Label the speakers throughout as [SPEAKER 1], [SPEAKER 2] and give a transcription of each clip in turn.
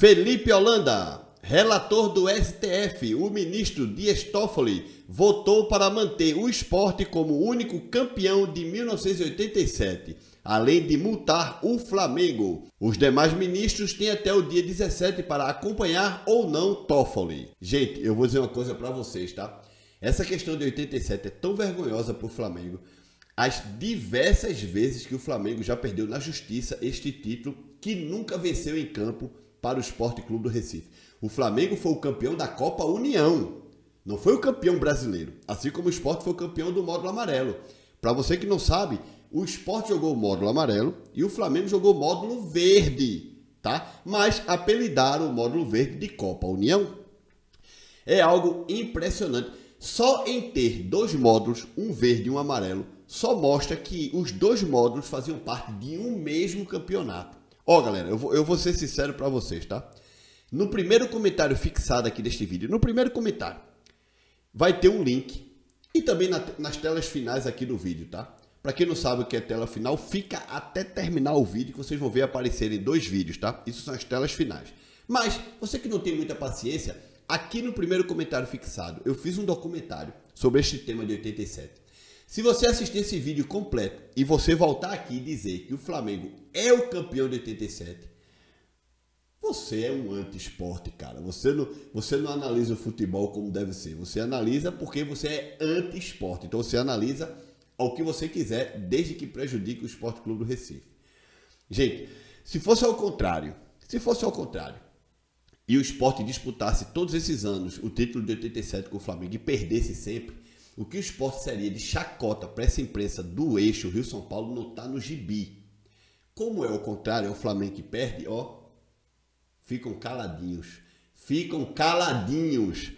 [SPEAKER 1] Felipe Holanda, relator do STF, o ministro Dias Toffoli, votou para manter o esporte como único campeão de 1987, além de multar o Flamengo. Os demais ministros têm até o dia 17 para acompanhar ou não Toffoli. Gente, eu vou dizer uma coisa para vocês, tá? Essa questão de 87 é tão vergonhosa para o Flamengo as diversas vezes que o Flamengo já perdeu na justiça este título que nunca venceu em campo para o Esporte Clube do Recife. O Flamengo foi o campeão da Copa União, não foi o campeão brasileiro, assim como o Esporte foi o campeão do módulo amarelo. Para você que não sabe, o Esporte jogou o módulo amarelo e o Flamengo jogou o módulo verde, tá? Mas apelidaram o módulo verde de Copa União. É algo impressionante. Só em ter dois módulos, um verde e um amarelo, só mostra que os dois módulos faziam parte de um mesmo campeonato. Ó, oh, galera, eu vou, eu vou ser sincero para vocês, tá? No primeiro comentário fixado aqui deste vídeo, no primeiro comentário, vai ter um link e também na, nas telas finais aqui do vídeo, tá? Para quem não sabe o que é tela final, fica até terminar o vídeo que vocês vão ver aparecerem dois vídeos, tá? Isso são as telas finais. Mas, você que não tem muita paciência, aqui no primeiro comentário fixado, eu fiz um documentário sobre este tema de 87. Se você assistir esse vídeo completo e você voltar aqui e dizer que o Flamengo é o campeão de 87, você é um anti-esporte, cara. Você não, você não analisa o futebol como deve ser. Você analisa porque você é anti-esporte. Então você analisa ao que você quiser, desde que prejudique o Esporte Clube do Recife. Gente, se fosse ao contrário, se fosse ao contrário, e o esporte disputasse todos esses anos o título de 87 com o Flamengo e perdesse sempre, o que o esporte seria de chacota para essa imprensa do eixo Rio-São Paulo não está no gibi. Como é o contrário, é o Flamengo que perde, ó, ficam caladinhos. Ficam caladinhos.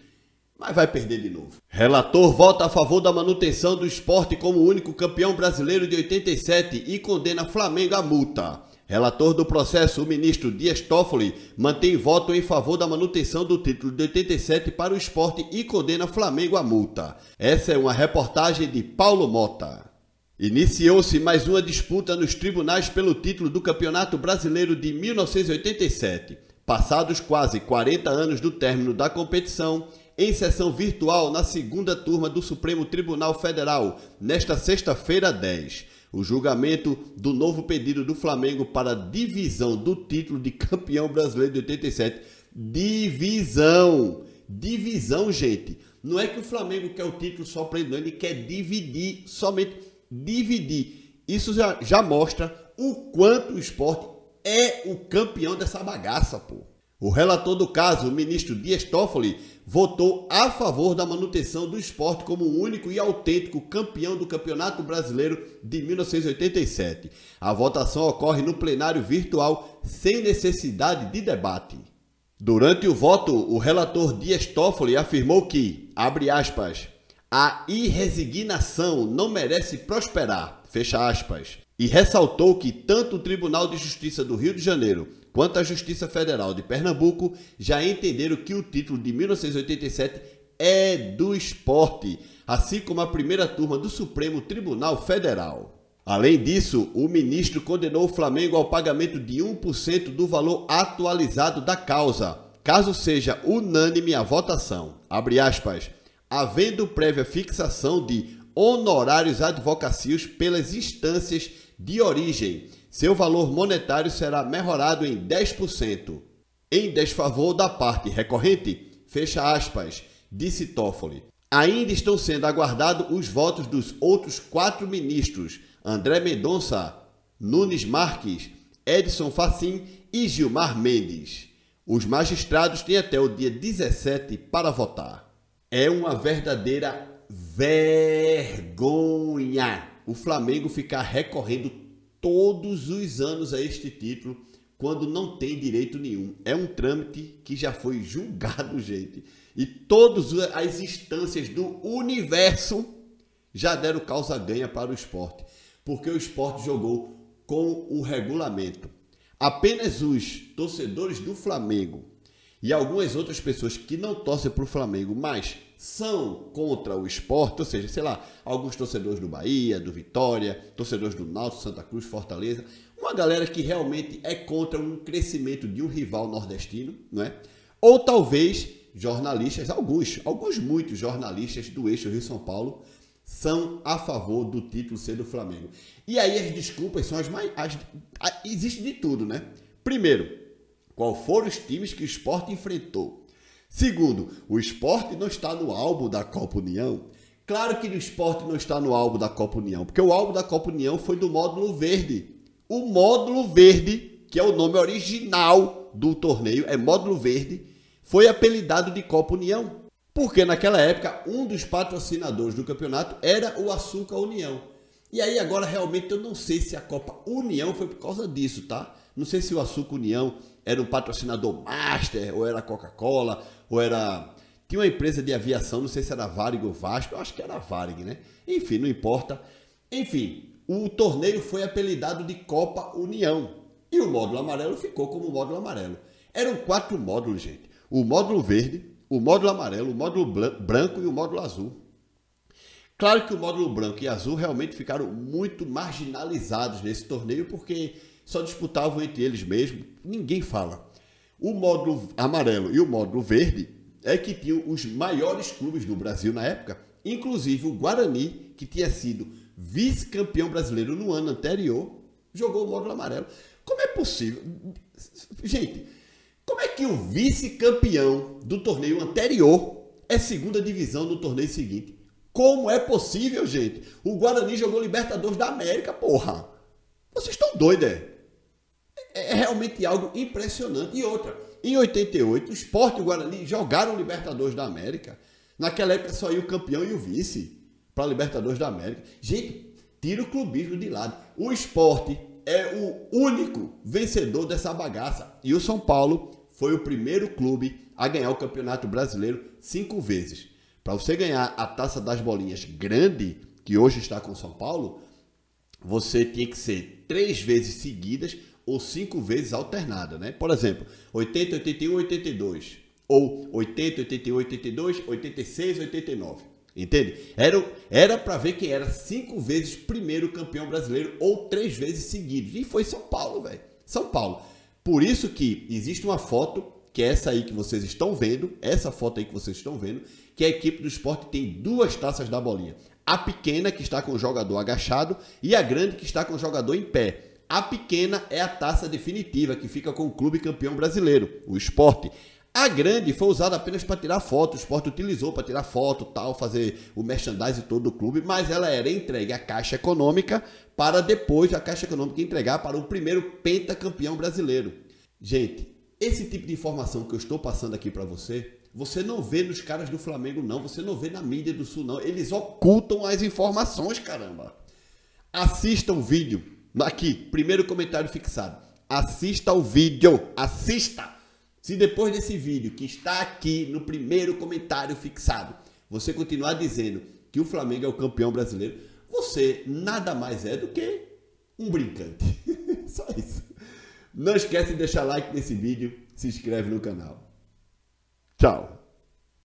[SPEAKER 1] Mas vai perder de novo. Relator vota a favor da manutenção do esporte como único campeão brasileiro de 87 e condena Flamengo à multa. Relator do processo, o ministro Dias Toffoli, mantém voto em favor da manutenção do título de 87 para o esporte e condena Flamengo à multa. Essa é uma reportagem de Paulo Mota. Iniciou-se mais uma disputa nos tribunais pelo título do Campeonato Brasileiro de 1987. Passados quase 40 anos do término da competição, em sessão virtual na segunda turma do Supremo Tribunal Federal, nesta sexta-feira 10 o julgamento do novo pedido do Flamengo para divisão do título de campeão brasileiro de 87. Divisão! Divisão, gente. Não é que o Flamengo quer o título só para ele, não. Ele quer dividir, somente dividir. Isso já, já mostra o quanto o esporte é o campeão dessa bagaça, pô. O relator do caso, o ministro Dias Toffoli, votou a favor da manutenção do esporte como o único e autêntico campeão do Campeonato Brasileiro de 1987. A votação ocorre no plenário virtual sem necessidade de debate. Durante o voto, o relator Dias Toffoli afirmou que, abre aspas, a irresignação não merece prosperar, fecha aspas, e ressaltou que tanto o Tribunal de Justiça do Rio de Janeiro quanto a Justiça Federal de Pernambuco já entenderam que o título de 1987 é do esporte, assim como a primeira turma do Supremo Tribunal Federal. Além disso, o ministro condenou o Flamengo ao pagamento de 1% do valor atualizado da causa, caso seja unânime a votação. Abre aspas. Havendo prévia fixação de honorários advocacios pelas instâncias de origem seu valor monetário será melhorado em 10%. Em desfavor da parte recorrente, fecha aspas, disse Toffoli. Ainda estão sendo aguardados os votos dos outros quatro ministros, André Mendonça, Nunes Marques, Edson Facim e Gilmar Mendes. Os magistrados têm até o dia 17 para votar. É uma verdadeira vergonha o Flamengo ficar recorrendo todos os anos a este título quando não tem direito nenhum. É um trâmite que já foi julgado, gente. E todas as instâncias do universo já deram causa ganha para o esporte, porque o esporte jogou com o regulamento. Apenas os torcedores do Flamengo e algumas outras pessoas que não torcem para o Flamengo, mas são contra o esporte, ou seja, sei lá, alguns torcedores do Bahia, do Vitória, torcedores do Náutico, Santa Cruz, Fortaleza, uma galera que realmente é contra um crescimento de um rival nordestino, não é? Ou talvez jornalistas, alguns, alguns muitos jornalistas do eixo Rio-São Paulo são a favor do título ser do Flamengo. E aí as desculpas são as mais. As, a, existe de tudo, né? Primeiro, qual foram os times que o esporte enfrentou? Segundo, o esporte não está no álbum da Copa União. Claro que o esporte não está no álbum da Copa União, porque o álbum da Copa União foi do módulo verde. O módulo verde, que é o nome original do torneio, é módulo verde, foi apelidado de Copa União. Porque naquela época, um dos patrocinadores do campeonato era o Açúcar União. E aí agora realmente eu não sei se a Copa União foi por causa disso, tá? Não sei se o Açúcar União era um patrocinador master, ou era Coca-Cola, ou era. Tinha uma empresa de aviação, não sei se era Varig ou Vasco, eu acho que era Varig, né? Enfim, não importa. Enfim, o torneio foi apelidado de Copa União. E o módulo amarelo ficou como módulo amarelo. Eram quatro módulos, gente. O módulo verde, o módulo amarelo, o módulo branco e o módulo azul. Claro que o módulo branco e azul realmente ficaram muito marginalizados nesse torneio porque só disputavam entre eles mesmo, ninguém fala. O módulo amarelo e o módulo verde é que tinham os maiores clubes do Brasil na época, inclusive o Guarani, que tinha sido vice-campeão brasileiro no ano anterior, jogou o módulo amarelo. Como é possível? Gente, como é que o vice-campeão do torneio anterior é segunda divisão no torneio seguinte? Como é possível, gente? O Guarani jogou Libertadores da América, porra. Vocês estão doidos, é? Realmente algo impressionante. E outra, em 88, o Sport e o Guarani jogaram Libertadores da América. Naquela época só ia o campeão e o vice para Libertadores da América. Gente, tira o clubismo de lado. O esporte é o único vencedor dessa bagaça. E o São Paulo foi o primeiro clube a ganhar o Campeonato Brasileiro cinco vezes. Para você ganhar a taça das bolinhas grande, que hoje está com o São Paulo, você tinha que ser três vezes seguidas ou cinco vezes alternada, né? Por exemplo, 80, 81, 82. Ou 80, 81, 82, 86, 89. Entende? Era era para ver quem era cinco vezes primeiro campeão brasileiro ou três vezes seguidos. E foi São Paulo, velho. São Paulo. Por isso que existe uma foto, que é essa aí que vocês estão vendo, essa foto aí que vocês estão vendo, que a equipe do esporte tem duas taças da bolinha. A pequena, que está com o jogador agachado, e a grande, que está com o jogador em pé. A pequena é a taça definitiva, que fica com o clube campeão brasileiro, o esporte. A grande foi usada apenas para tirar foto, o esporte utilizou para tirar foto, tal, fazer o merchandising todo do clube, mas ela era entregue à Caixa Econômica para depois a Caixa Econômica entregar para o primeiro pentacampeão brasileiro. Gente, esse tipo de informação que eu estou passando aqui para você, você não vê nos caras do Flamengo não, você não vê na mídia do Sul não, eles ocultam as informações, caramba. Assista o vídeo, aqui, primeiro comentário fixado. Assista o vídeo, assista se depois desse vídeo que está aqui no primeiro comentário fixado, você continuar dizendo que o Flamengo é o campeão brasileiro, você nada mais é do que um brincante. Só isso. Não esquece de deixar like nesse vídeo, se inscreve no canal. Tchau.